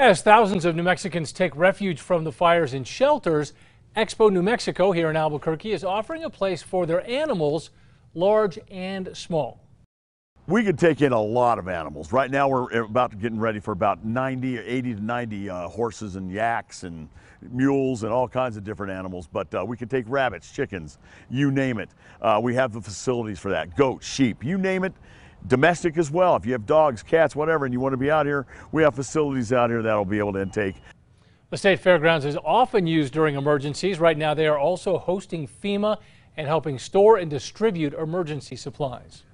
As thousands of New Mexicans take refuge from the fires in shelters, Expo New Mexico here in Albuquerque is offering a place for their animals, large and small. We could take in a lot of animals. Right now we're about getting ready for about 90 or 80 to 90 uh, horses and yaks and mules and all kinds of different animals. But uh, we can take rabbits, chickens, you name it. Uh, we have the facilities for that. Goats, sheep, you name it domestic as well. If you have dogs, cats, whatever, and you want to be out here, we have facilities out here that'll be able to intake. The state fairgrounds is often used during emergencies. Right now, they are also hosting FEMA and helping store and distribute emergency supplies.